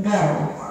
Go.